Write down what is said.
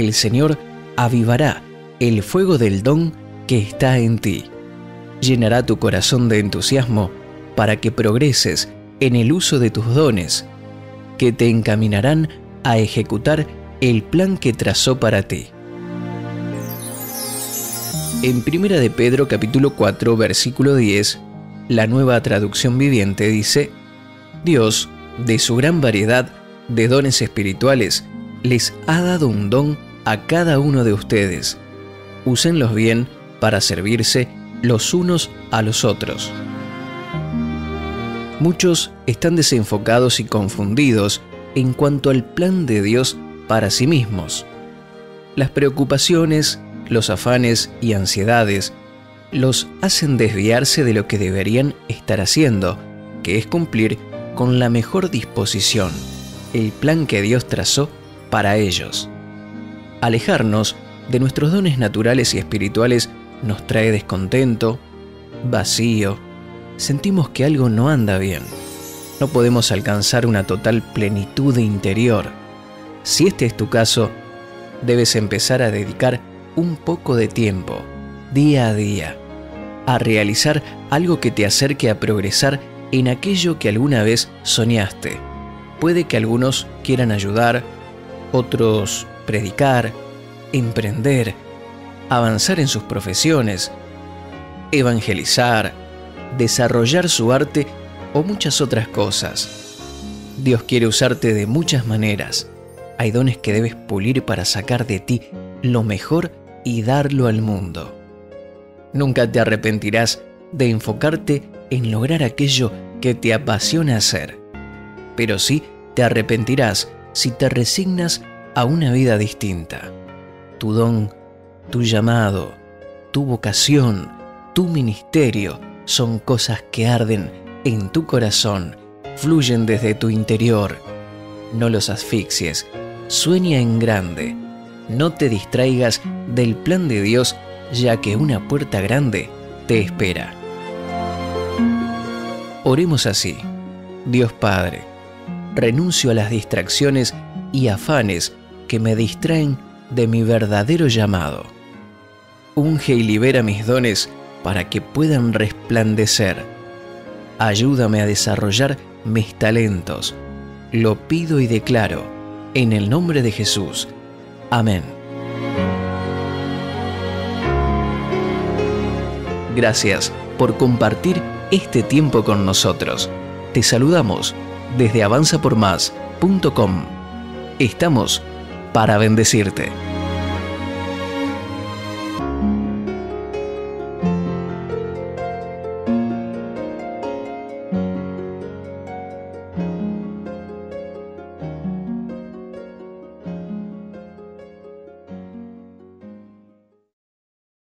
el Señor avivará el fuego del don que está en ti. Llenará tu corazón de entusiasmo para que progreses en el uso de tus dones, que te encaminarán a ejecutar el plan que trazó para ti. En 1 de Pedro capítulo 4 versículo 10, la nueva traducción viviente dice, Dios, de su gran variedad de dones espirituales, les ha dado un don a cada uno de ustedes. Úsenlos bien para servirse los unos a los otros. Muchos están desenfocados y confundidos en cuanto al plan de Dios para sí mismos. Las preocupaciones, los afanes y ansiedades los hacen desviarse de lo que deberían estar haciendo, que es cumplir con la mejor disposición el plan que Dios trazó para ellos. Alejarnos de nuestros dones naturales y espirituales nos trae descontento, vacío, sentimos que algo no anda bien. No podemos alcanzar una total plenitud interior. Si este es tu caso, debes empezar a dedicar un poco de tiempo, día a día, a realizar algo que te acerque a progresar en aquello que alguna vez soñaste. Puede que algunos quieran ayudar, otros predicar, emprender, avanzar en sus profesiones, evangelizar, desarrollar su arte o muchas otras cosas. Dios quiere usarte de muchas maneras. Hay dones que debes pulir para sacar de ti lo mejor y darlo al mundo. Nunca te arrepentirás de enfocarte en lograr aquello que te apasiona hacer, pero sí te arrepentirás si te resignas a una vida distinta. Tu don, tu llamado, tu vocación, tu ministerio son cosas que arden en tu corazón, fluyen desde tu interior. No los asfixies, sueña en grande, no te distraigas del plan de Dios ya que una puerta grande te espera. Oremos así. Dios Padre, renuncio a las distracciones y afanes que me distraen de mi verdadero llamado. Unge y libera mis dones para que puedan resplandecer. Ayúdame a desarrollar mis talentos. Lo pido y declaro, en el nombre de Jesús. Amén. Gracias por compartir este tiempo con nosotros. Te saludamos desde avanzapormás.com. Estamos para bendecirte.